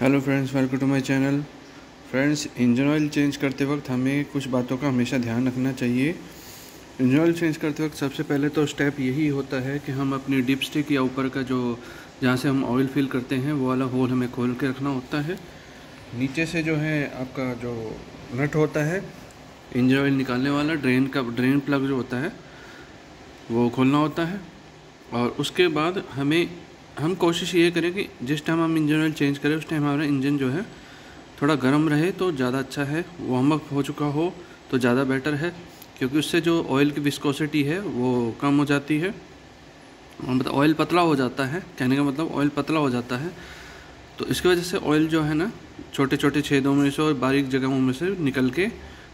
Hello friends welcome to my channel friends engine oil change करते वक्त हमें कुछ बातों का हमेशा ध्यान रखना चाहिए। इंजन ऑयल चेंज करते वक्त सबसे पहले तो स्टेप यही होता है कि हम अपनी डिप स्टिक या ऊपर का जो, जहाँ से हम ऑयल फिल करते हैं, वो वाला होल हमें खोल के रखना होता है। नीचे से जो है आपका जो नट होता है इंजन ऑयल निकालने वाला ड्रेन का ड्रेन प्लग जो होता है, वो खोलना होता है। और उसके बाद हमें हम कोशिश ये करें कि जिस टाइम हम इंजन ऑयल चेंज करें, उस टाइम हमारा इंजन जो है थोड़ा गर्म रहे तो ज़्यादा अच्छा है। वार्म अप हो चुका हो तो ज़्यादा बेटर है, क्योंकि उससे जो ऑयल की विस्कोसिटी है, वो कम हो जाती है। मतलब ऑयल पतला हो जाता है, कहने का मतलब ऑयल पतला हो जाता है। तो इसकी वजह से ऑयल जो है ना छोटे छोटे छेदों में से और बारीक जगहों में से निकल के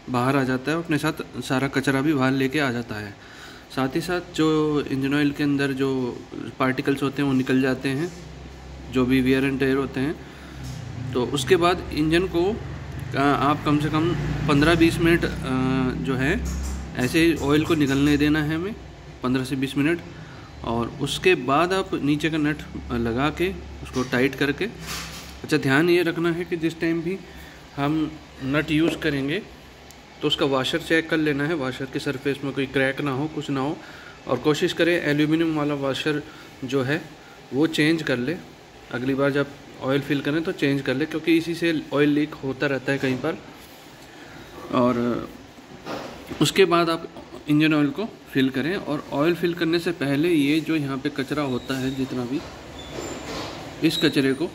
बाहर आ जाता है अपने साथ सारा कचरा भी बाहर लेके आ जाता है। साथ ही साथ जो इंजन ऑयल के अंदर जो पार्टिकल्स होते हैं, वो निकल जाते हैं, जो भी वियर एंड टेयर होते हैं। तो उसके बाद इंजन को आप कम से कम 15-20 मिनट जो है, ऐसे ऑयल को निकलने देना है हमें 15 से 20 मिनट। और उसके बाद आप नीचे का नट लगा के उसको टाइट करके अच्छा ध्यान ये रखना है कि जिस टाइम भी हम नट यूज़ करेंगे तो उसका वाशर चेक कर लेना है। वाशर के सरफेस में कोई क्रैक ना हो, कुछ ना हो। और कोशिश करें एल्यूमिनियम वाला वाशर जो है, वो चेंज कर ले। अगली बार जब ऑयल फिल करें तो चेंज कर ले, क्योंकि इसी से ऑयल लीक होता रहता है कहीं पर। और, उसके बाद आप इंजन ऑयल को फिल करें। और ऑयल फिल करने से पहले ये जो यहाँ पे कचरा होता है, जितना भी, इस कचरे को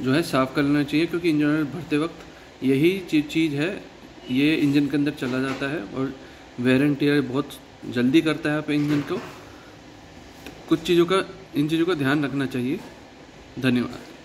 जो है साफ़ कर लेना चाहिए, क्योंकि इंजन ऑयल भरते वक्त यही चीज़ है ये इंजन के अंदर चला जाता है और वेयर एंड टेयर बहुत जल्दी करता है आप इंजन को। कुछ चीज़ों का, इन चीज़ों का ध्यान रखना चाहिए। धन्यवाद।